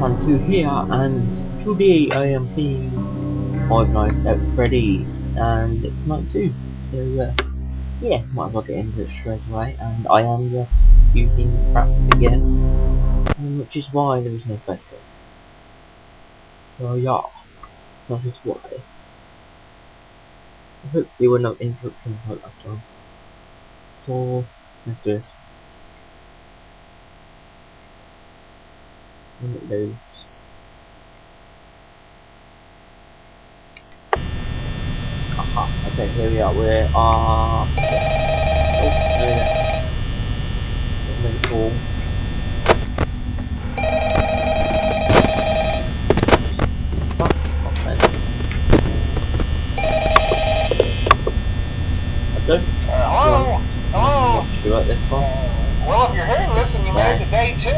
Fan2 here, and today I am playing Five Nights at Freddy's, and it's night 2, so uh, yeah, might as well get into it straight away, and I am just using Fraps again, um, which is why there is no first game. So yeah, that is why. I hope there were no interruptions like last time. So, let's do this. When it loads. Aha, okay, here we are, we're, uh, oh, there. Really cool. Fuck, fuck then. I don't Uh, hello? Hello? not sure at this one. Well, if you're hearing this and you made it to day two,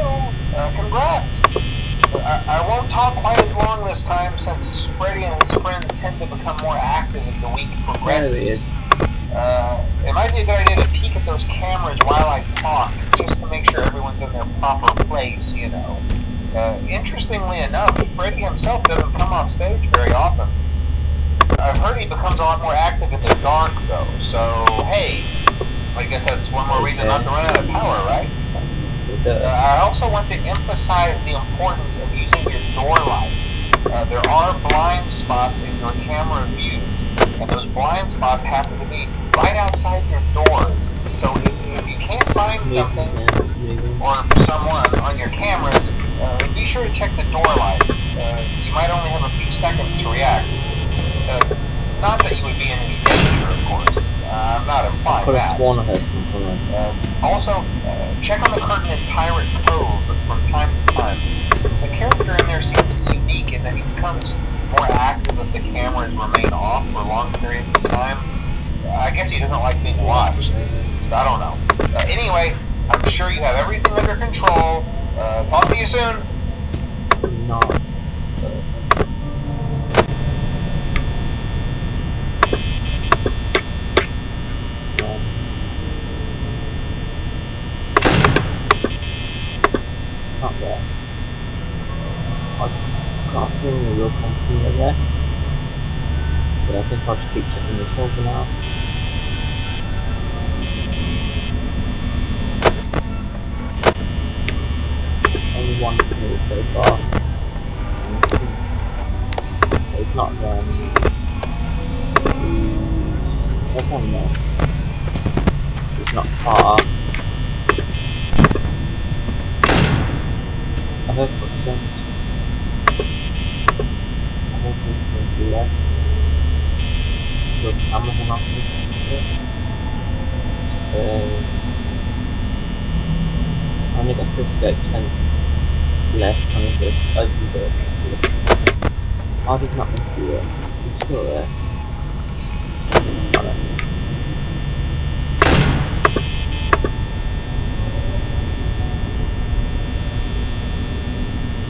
uh, congrats. I, I won't talk quite as long this time since Freddy and his friends tend to become more active as the week progresses. Uh, it might be a good idea to peek at those cameras while I talk, just to make sure everyone's in their proper place, you know. Uh, interestingly enough, Freddy himself doesn't come off stage very often. I've heard he becomes a lot more active in the dark, though, so hey, I guess that's one more reason not to run out of power, right? Uh, I also want to emphasize the importance of using your door lights. Uh, there are blind spots in your camera view, and those blind spots happen to be right outside your doors. So if, if you can't find something moving, yeah, it's moving. or someone on your cameras, uh, be sure to check the door light. Uh, you might only have a few seconds to react. Uh, not that you would be in any danger, of course. Uh, I'm not implying Could that. have sworn I heard something from Uh, also, uh, check on the curtain in Pirate Cove from time to time. The character in there seems in he becomes more active if the cameras remain off for long periods of time. I guess he doesn't like being watched. I don't know. Uh, anyway, I'm sure you have everything under control. Uh, talk to you soon. Not. Not there. I can't see your computer there. So I think I'll just keep checking one for now. Only one move so far. It's not um, them. There's one there. It's not far. I heard footsteps. Um, I think this could be there. Look, I'm looking off. So... I only got 68% left. I need to open the I did not make the uh, It's still there.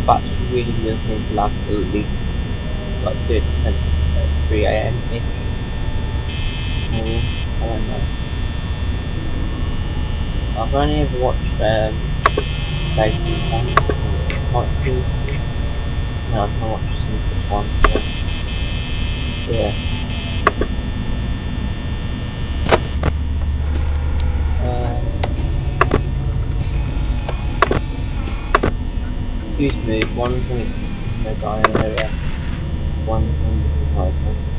But really just needs to last at least like 30% at 3 am ish. I. I've only ever watched um Jason Hanks part 2. No, I've not watched since this one, so yeah. Um, excuse me, one thing in the dining area, one thing is survival. Yeah.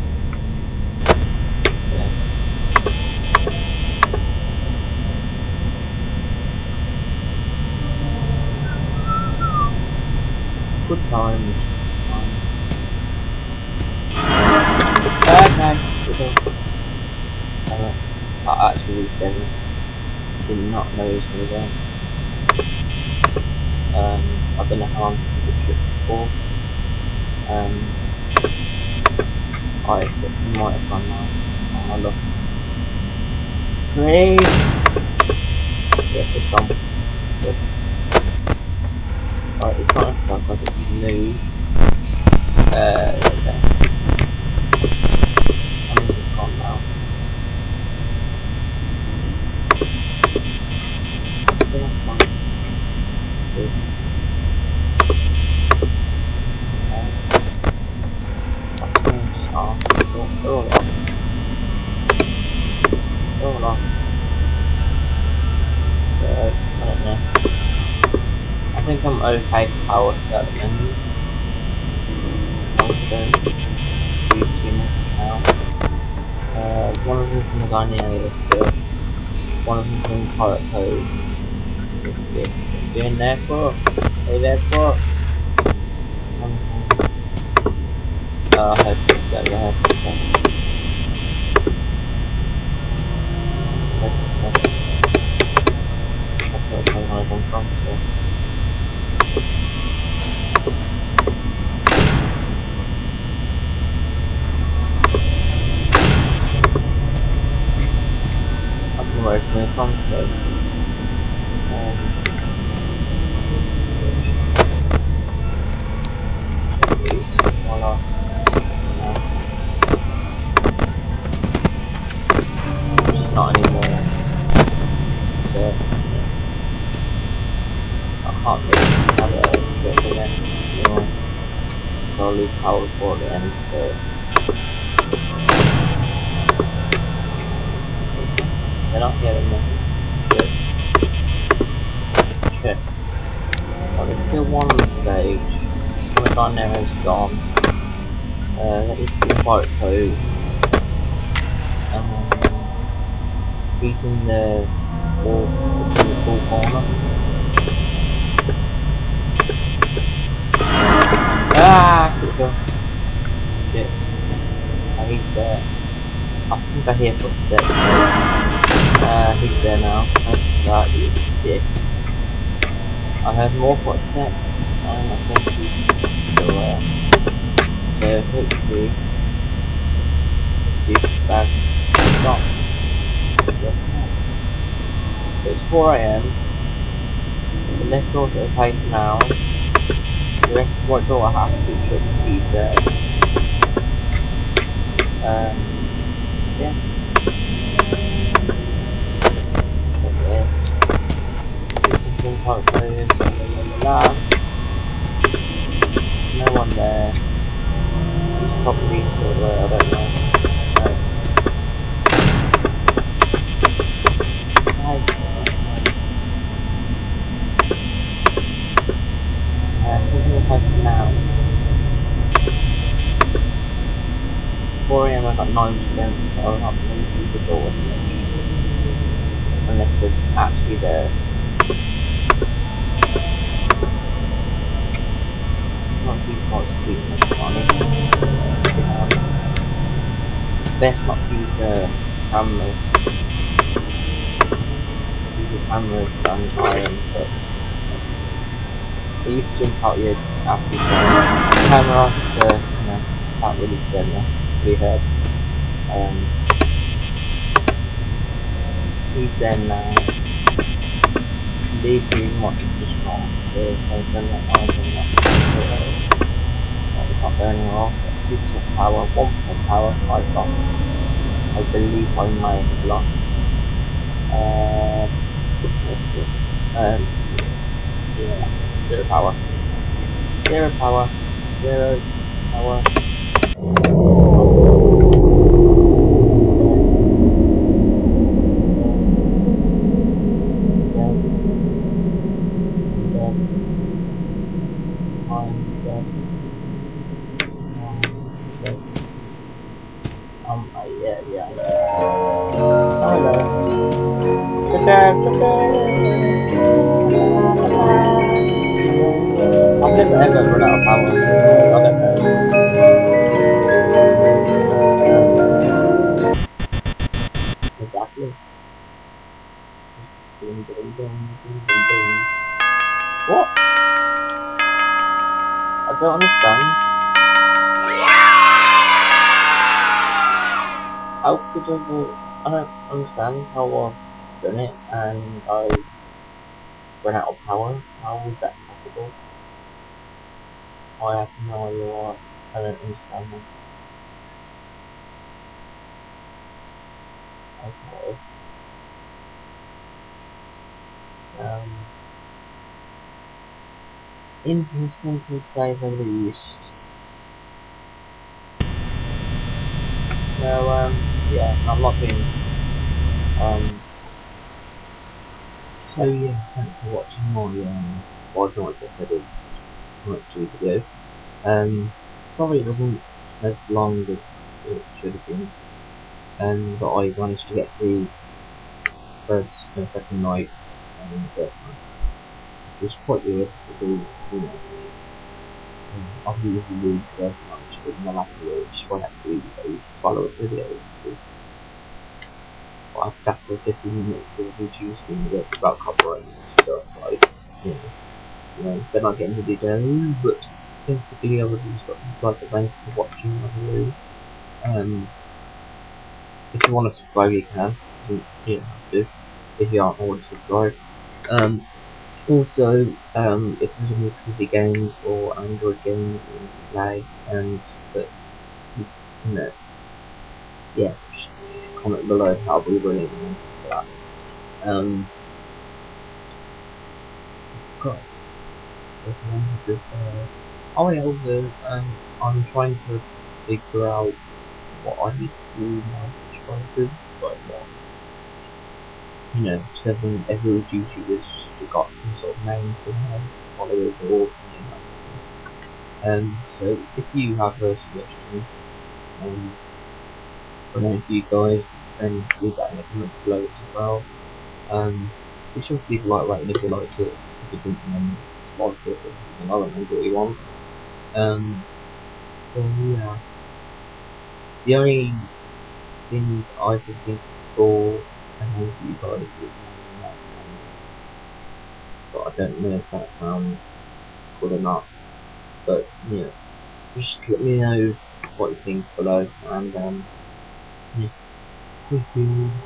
Good one. Uh, I actually reached him. Did not know he was going to go. Um, I don't know how long to the trip before. Um, I expect he might have gone now. So I'll look. Great! Yeah, it's gone. Good. Alright, it's not as far because it can move. Uh, okay. How is it gone now? So that's fine. Sweet. all off. So, I don't know. I think I'm okay for power at the moment. Use now. Uh, one of them's in the Dynamo still. One of them's in Pirate Cove. Doing there for? Hey there for? Uh, I had six there, I had six there. That's where I come from, so. I don't know where it's coming from, so. Um, check these, voila. No. Just not anymore. So, yeah. I can't really have a anymore. I'll lose power for the end, so. They're not anymore. Good. Check. Oh, there's still one on the stage. Our Nero's gone. Uh, let me see the pirate cove. Um, in the wall, in the full corner. Ah, go. Shit. Oh, he's there. I think I hear footsteps. So, uh, he's there now. Right, you dick. I heard more footsteps, and I think he's still there. So hopefully, this dude's back. Stop. Yes, next. So it's 4 am. The left door's okay for now. The rest of I have to keep the keys there. Um. No one there. He's probably still there, I don't know. No. Right. Uh, I think we'll head now. 4 am I got 9% so I'm not going to use the door. Unless they're actually there. Not these lights too much money. Um, best not to use the cameras. Use the cameras than iron, but you can jump out your after camera to, you know, can't really scare me, pretty hard. Um, he's there now. Lead is much too strong, so done that now, I've done that. It's not there anymore. 2% power, 1% power, I've lost. I believe I may have lost. Uh, um, yeah, zero power. Zero power. Zero power. Ta-da, ta-da. I've never ever run out of power. I don't know. Um, exactly. What? I don't understand. How could I go? I don't understand how I've done it and I ran out of power. How was that possible? I have no idea what. I don't understand. Okay. Um, interesting to say the least. So, um, yeah, I'm not being, Um, so yeah, thanks for watching my um, at Freddy's Night 2 video. Um, sorry it wasn't as long as it should have been, um, but I managed to get through first and second night and the third night. It quite weird because, you know, um, obviously the first night, in the last video, which I had to do these follow-up videos. Well, I've got for 15 minutes because we choose we work about copyright stuff, like, you know, you know, they're not getting into detail, but basically I would just like to thank you for watching video. Um, if you want to subscribe you can, you, don't have to, if you aren't already subscribed. Um, also, um, if there's any PC games or Android games you want to play, and that, you know, yeah, comment below, I'll be willing for that. Um, wrong this, uh, Oh yeah, also, um, I'm trying to figure out what I need to do with my subscribers, like what, you know, seven every YouTubers got some sort of name for their followers or, you know. Um, so if you have a suggestion, um, any of you guys, then leave that in the comments below as well. Um, be sure to leave a like rating if you liked it, if you didn't, then slide it, and I don't know what you want. Um, so yeah. The only thing I can think for and hold you guys is that but I don't know if that sounds good or not. But yeah, just let me know what you think below and um yeah. Thank you.